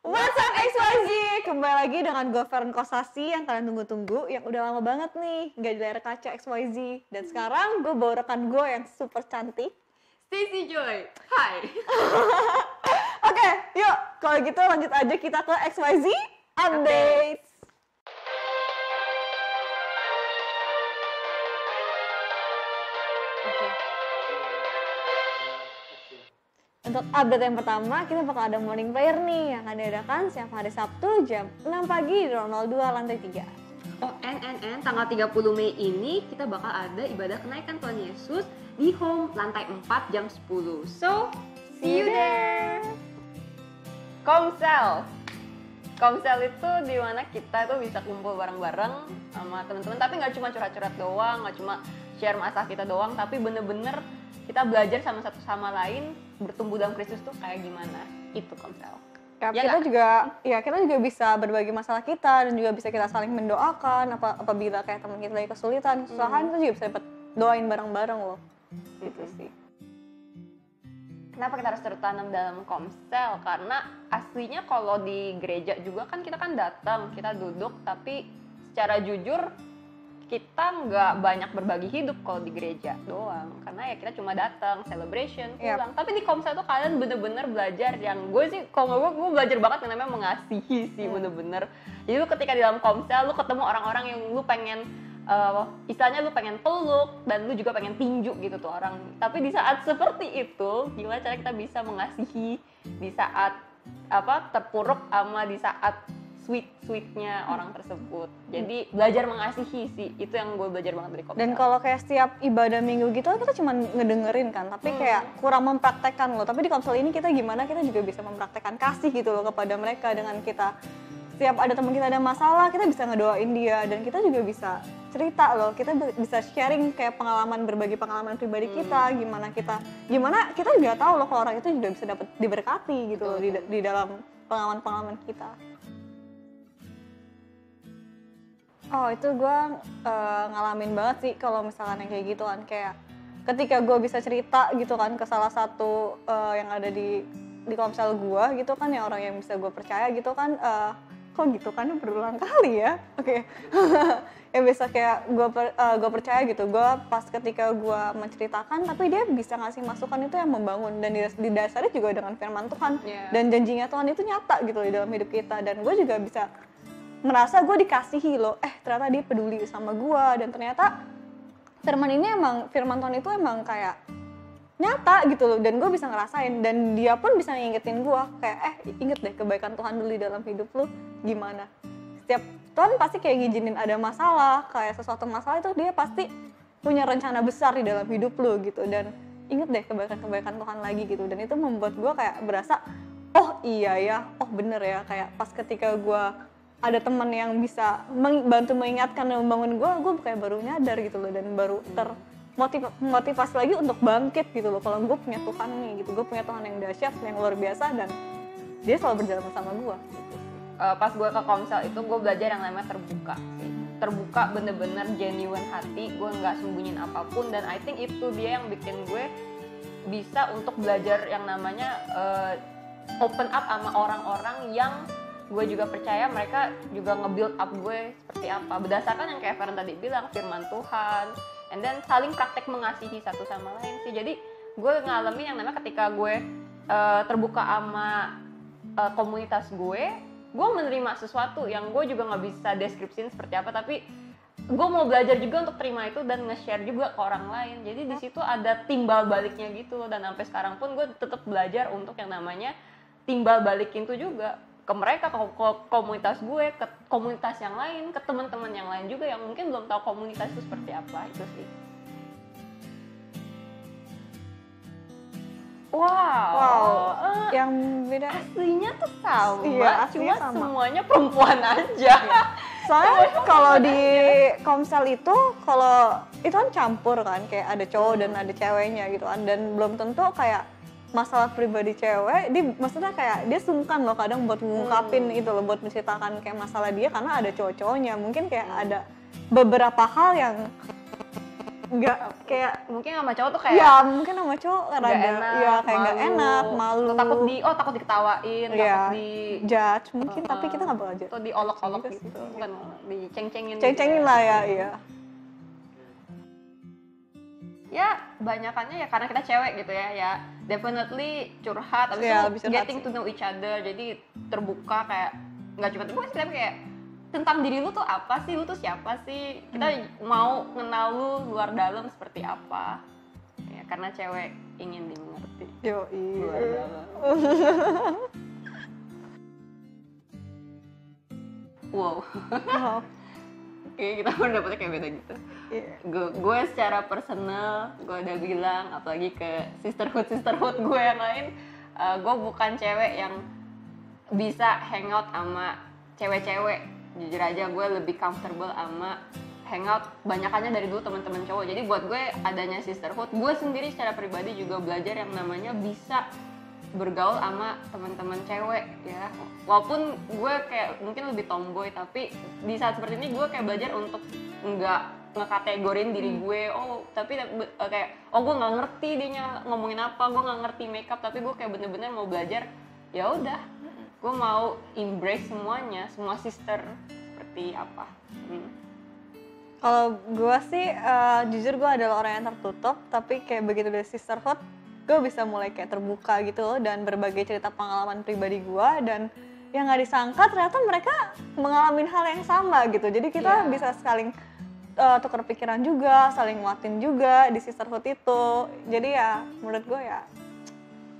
What's up XYZ? Kembali lagi dengan gue Feren Kosasi yang kalian tunggu-tunggu Yang udah lama banget nih gak di layar kaca XYZ Dan sekarang gue bawa rekan gue yang super cantik Stacy Joy. Hai. Oke, yuk kalau gitu lanjut aja kita ke XYZ Updates Oke. Untuk update yang pertama, kita bakal ada morning prayer nih yang akan diadakan setiap hari Sabtu jam 6 pagi di 02 lantai 3. Oh, NNN tanggal 30 Mei ini kita bakal ada ibadah kenaikan Tuhan Yesus di home lantai 4 jam 10. So, see you there. Komsel. Komsel itu di mana kita tuh bisa kumpul bareng-bareng sama teman-teman, tapi nggak cuma curhat-curhat doang, nggak cuma share masalah kita doang, tapi bener-bener kita belajar sama satu sama lain bertumbuh dalam Kristus tuh kayak gimana. Itu Komsel. Ya, Ya kita nggak? juga ya kita juga bisa berbagi masalah kita dan juga bisa kita saling mendoakan apa apabila kayak teman kita lagi kesulitan, kesusahan kita juga bisa dapat doain bareng-bareng loh. Gitu sih. Kenapa kita harus tertanam dalam komsel? Karena aslinya kalau di gereja juga kan kita kan datang, kita duduk, tapi secara jujur kita nggak banyak berbagi hidup kalau di gereja doang. Karena ya kita cuma datang, celebration, pulang. Tapi di komsel tuh kalian bener-bener belajar yang gue sih, kalau gue, gue belajar banget yang namanya mengasihi sih Hmm. bener-bener. Jadi lu ketika di dalam komsel, lu ketemu orang-orang yang lu pengen eh, istilahnya lu pengen peluk dan lu juga pengen tinju gitu tuh orang. Tapi di saat seperti itu, gimana cara kita bisa mengasihi di saat apa terpuruk sama di saat sweet sweetnya orang tersebut. Jadi belajar mengasihi sih itu yang gue belajar banget dari Komsel. Dan kalau kayak setiap ibadah minggu gitu kita cuma ngedengerin kan, tapi Hmm. kayak kurang mempraktekkan loh. Tapi di komsel ini kita gimana kita juga bisa mempraktekkan kasih gitu loh kepada mereka dengan kita setiap ada teman kita ada masalah kita bisa ngedoain dia dan kita juga bisa cerita loh kita bisa sharing kayak pengalaman berbagi pengalaman pribadi kita gimana kita gimana kita juga tahu loh kalau orang itu juga bisa dapat diberkati gitu loh di, Betul. di dalam pengalaman-pengalaman kita Oh itu gue ngalamin banget sih kalau misalkan yang kayak gitu kan. Kayak ketika gue bisa cerita gitu kan ke salah satu eh, yang ada di di komsel gue gitu kan ya orang yang bisa gue percaya gitu kan eh, kok gitu kan berulang kali ya? Oke. Yang bisa kayak gue gue percaya gitu. Gue pas ketika gue menceritakan tapi dia bisa ngasih masukan itu yang membangun. Dan di, didasari juga dengan firman Tuhan. Iya. dan janjinya Tuhan itu nyata gitu di dalam hidup kita. Dan gue juga bisa merasa gue dikasihi loh. Eh ternyata dia peduli sama gue dan ternyata firman ini emang firman Tuhan itu emang kayak nyata gitu loh. Dan gue bisa ngerasain. Dan dia pun bisa ngingetin gue kayak eh inget deh kebaikan Tuhan dulu di dalam hidup lu. Gimana? Setiap Tuhan pasti kayak ngizinin ada masalah. Kayak sesuatu masalah itu dia pasti punya rencana besar di dalam hidup lu gitu. Dan inget deh kebaikan-kebaikan Tuhan lagi gitu. Dan itu membuat gue kayak berasa oh iya ya. Oh bener ya. Kayak pas ketika gue ada teman yang bisa meng- bantu mengingatkan dan membangun gue gue kayak baru nyadar gitu loh dan baru termotivasi lagi untuk bangkit gitu loh. Kalau gue punya Tuhan nih gitu gue punya Tuhan yang dahsyat yang luar biasa dan dia selalu berjalan bersama gue gitu. Eh, pas gue ke komsel itu gue belajar yang namanya terbuka. Sih terbuka bener-bener genuine hati gue nggak sembunyiin apa pun dan I think itu dia yang bikin gue bisa untuk belajar yang namanya eh, open up sama orang-orang yang gue juga percaya mereka juga nge-build up gue seperti apa. Berdasarkan yang kayak Feren tadi bilang firman Tuhan. And then saling praktek mengasihi satu sama lain sih. Jadi gue ngalamin yang namanya ketika gue eh, terbuka sama eh, komunitas gue gue menerima sesuatu yang gue juga nggak bisa deskripsiin seperti apa. Tapi gue mau belajar juga untuk terima itu dan nge-share juga ke orang lain. Jadi di situ ada timbal baliknya gitu. Dan sampai sekarang pun gue tetap belajar untuk yang namanya timbal balikin itu juga ke mereka ke, ke komunitas gue ke komunitas yang lain ke teman-teman yang lain juga yang mungkin belum tahu komunitas itu seperti apa itu sih wow, Wow. eh, yang beda aslinya tuh sama, Iya, aslinya cuma sama. semuanya perempuan aja. soalnya kalau di komsel itu kalau itu kan campur kan kayak ada cowok dan ada ceweknya gitu kan dan belum tentu kayak masalah pribadi cewek dia maksudnya kayak dia sungkan loh kadang buat ngungkapin itu loh buat menceritakan kayak masalah dia karena ada cowok-cowoknya. Mungkin kayak ada beberapa hal yang nggak kayak mungkin sama cowok tuh kayak ya mungkin sama cowok rada enak, ya kayak nggak enak malu. Atau takut di oh takut diketawain Iya. takut di judge. Mungkin tapi Uh, kita nggak bakal judge. Atau diolok-olok Juga gitu sih. bukan diceng-cengin gitu. Ceng-cengin ya. lah ya iya ya banyakannya ya karena kita cewek gitu ya ya definitely curhat abis Iya, itu getting sih. to know each other jadi terbuka kayak nggak cuma terbuka sih tapi kayak tentang diri lu tuh apa sih lu tuh siapa sih kita Hmm. mau kenal lu luar dalam seperti apa. Ya karena cewek ingin dimengerti. Yo luar iya dalam wow Oke kita pendapatnya kayak beda gitu. Iya. gue secara personal gue udah bilang apalagi ke sisterhood sisterhood gue yang lain gue bukan cewek yang bisa hangout sama cewek-cewek. Jujur aja gue lebih comfortable sama hangout banyakannya dari dulu teman-teman cowok. Jadi buat gue adanya sisterhood gue sendiri secara pribadi juga belajar yang namanya bisa bergaul sama teman-teman cewek ya. Walaupun gue kayak mungkin lebih tomboy tapi di saat seperti ini gue kayak belajar untuk nggak ngekategorin diri gue. Oh tapi eh, kayak oh gue nggak ngerti dia ngomongin apa gue nggak ngerti makeup tapi gue kayak bener-bener mau belajar ya udah. Gue mau embrace semuanya semua sister seperti apa. Hmm. Kalau gue sih eh, jujur gue adalah orang yang tertutup, tapi kayak begitu dari sisterhood, gue bisa mulai kayak terbuka gitu loh dan berbagi cerita pengalaman pribadi gue dan yang nggak disangka ternyata mereka mengalami hal yang sama gitu. Jadi kita Iya. bisa saling eh, tukar pikiran juga, saling nguatin juga di sisterhood itu. Jadi ya menurut gue ya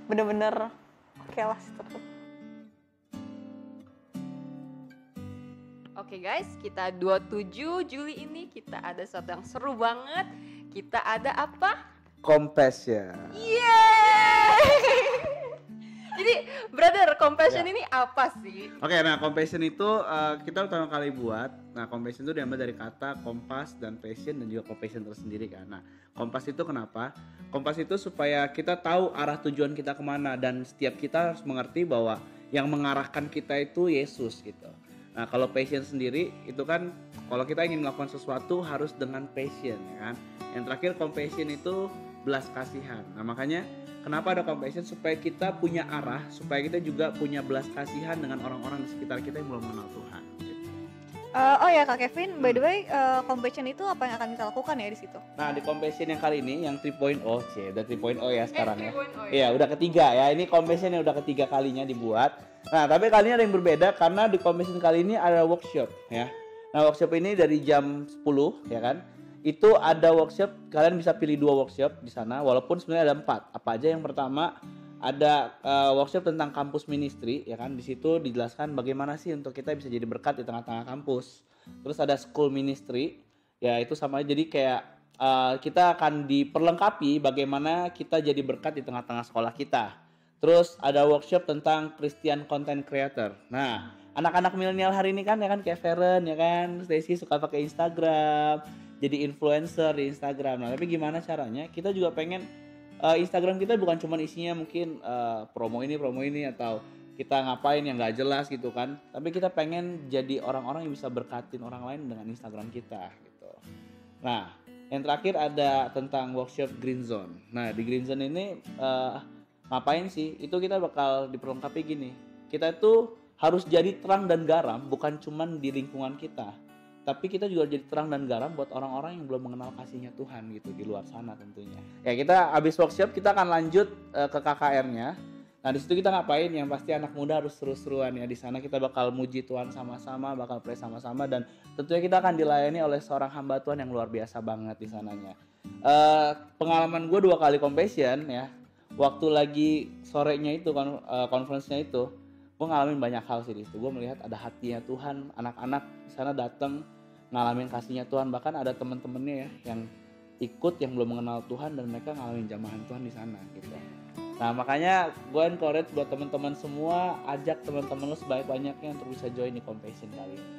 bener-bener oke lah sisterhood. Oke guys, kita 27 Juli ini kita ada sesuatu yang seru banget. Kita ada apa? Compassion. Yeay! Jadi, brother, compassion Ya. ini apa sih? Oke, nah compassion itu uh, kita pertama kali buat. Nah, compassion itu diambil dari kata kompas dan passion dan juga compassion tersendiri kan. Nah, kompas itu kenapa? Kompas itu supaya kita tahu arah tujuan kita ke mana dan setiap kita harus mengerti bahwa yang mengarahkan kita itu Yesus gitu. Nah, kalau passion sendiri itu kan kalau kita ingin melakukan sesuatu harus dengan passion ya kan. Yang terakhir compassion itu belas kasihan. Nah, makanya Kenapa ada compassion? Supaya kita punya arah, supaya kita juga punya belas kasihan dengan orang-orang di sekitar kita yang belum mengenal Tuhan. gitu. Eh, oh ya Kak Kevin, by the way, eh, compassion itu apa yang akan kita lakukan ya di situ? Nah di compassion yang kali ini yang 3.0, c, udah 3.0 ya sekarang ya. 3.0 Iya udah ketiga ya, ini compassion yang udah ketiga kalinya dibuat. Nah tapi kali ini ada yang berbeda karena di compassion kali ini ada workshop ya. Nah workshop ini dari jam 10 ya kan. Itu ada workshop, kalian bisa pilih dua workshop di sana walaupun sebenarnya ada empat. Apa aja yang pertama ada eh, workshop tentang kampus ministry ya kan. Di situ dijelaskan bagaimana sih untuk kita bisa jadi berkat di tengah-tengah kampus. Terus ada school ministry ya itu sama jadi kayak eh, kita akan diperlengkapi bagaimana kita jadi berkat di tengah-tengah sekolah kita. Terus ada workshop tentang Christian content creator. Nah, anak-anak milenial hari ini kan ya kan kayak Feren ya kan, Stacy suka pakai Instagram, jadi influencer di Instagram. Nah, tapi gimana caranya? Kita juga pengen eh, Instagram kita bukan cuma isinya mungkin eh, promo ini, promo ini atau kita ngapain yang nggak jelas gitu kan. Tapi kita pengen jadi orang-orang yang bisa berkatin orang lain dengan Instagram kita gitu. Nah, yang terakhir ada tentang workshop Green Zone. Nah, di Green Zone ini eh, ngapain sih? Itu kita bakal diperlengkapi gini. Kita itu harus jadi terang dan garam bukan cuman di lingkungan kita. Tapi kita juga jadi terang dan garam buat orang-orang yang belum mengenal kasihnya Tuhan gitu di luar sana tentunya. Ya kita habis workshop kita akan lanjut eh, ke KKR-nya. Nah di situ kita ngapain? Yang pasti anak muda harus seru-seruan ya di sana kita bakal muji Tuhan sama-sama, bakal pray sama-sama dan tentunya kita akan dilayani oleh seorang hamba Tuhan yang luar biasa banget di sananya. Eh, pengalaman gue dua kali compassion ya, waktu lagi sorenya itu kon eh, conference-nya itu, gue ngalamin banyak hal sih di situ. Gue melihat ada hatinya Tuhan, anak-anak di sana datang ngalamin kasihnya Tuhan, bahkan ada temen-temennya ya yang ikut yang belum mengenal Tuhan dan mereka ngalamin jamahan Tuhan di sana gitu. Nah makanya gue encourage buat teman-teman semua ajak teman-teman lo sebanyak-banyaknya untuk bisa join di compassion kali ini.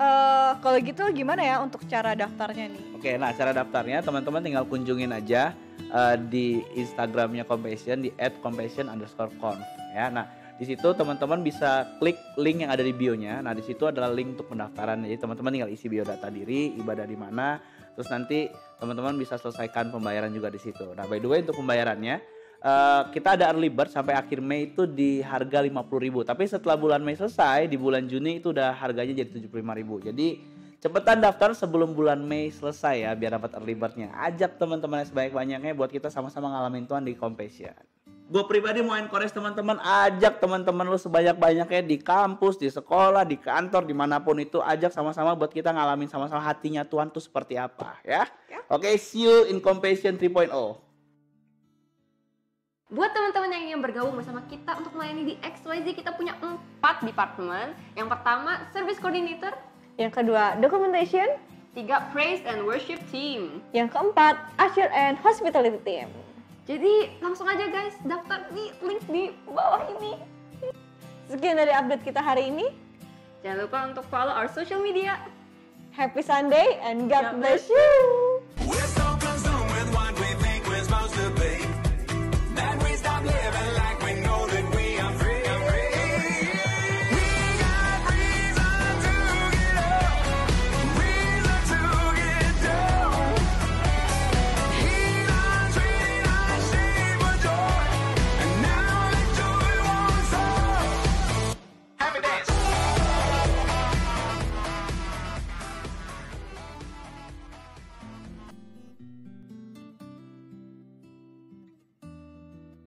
Eh, kalau gitu gimana ya untuk cara daftarnya nih? Oke, nah cara daftarnya teman-teman tinggal kunjungin aja eh, di Instagramnya Compassion di @compassion_conf ya. Nah di situ teman-teman bisa klik link yang ada di bio-nya. Nah di situ adalah link untuk pendaftaran. Jadi teman-teman tinggal isi biodata diri, ibadah di mana, terus nanti teman-teman bisa selesaikan pembayaran juga di situ. Nah, by the way untuk pembayarannya eh, kita ada early bird sampai akhir Mei itu di harga 50.000. Tapi setelah bulan Mei selesai di bulan Juni itu udah harganya jadi 75.000. Jadi cepetan daftar sebelum bulan Mei selesai ya biar dapat early birdnya. Ajak teman-teman sebanyak-banyaknya buat kita sama-sama ngalamin tuan di Compassion. Gue pribadi mau encourage teman-teman, ajak teman-teman lu sebanyak-banyaknya di kampus, di sekolah, di kantor, di mana pun itu, ajak sama-sama buat kita ngalamin sama-sama hatinya Tuhan tuh seperti apa ya. Ya. Oke, see you in Compassion 3.0. Buat teman-teman yang ingin bergabung bersama kita untuk melayani di XYZ, kita punya empat departemen. Yang pertama, Service Coordinator. Yang kedua, documentation. Tiga, Praise and Worship Team. Yang keempat, usher and hospitality team. Jadi langsung aja guys, daftar di link di bawah ini. Sekian dari update kita hari ini. Jangan lupa untuk follow our social media. Happy Sunday and God God bless bless you.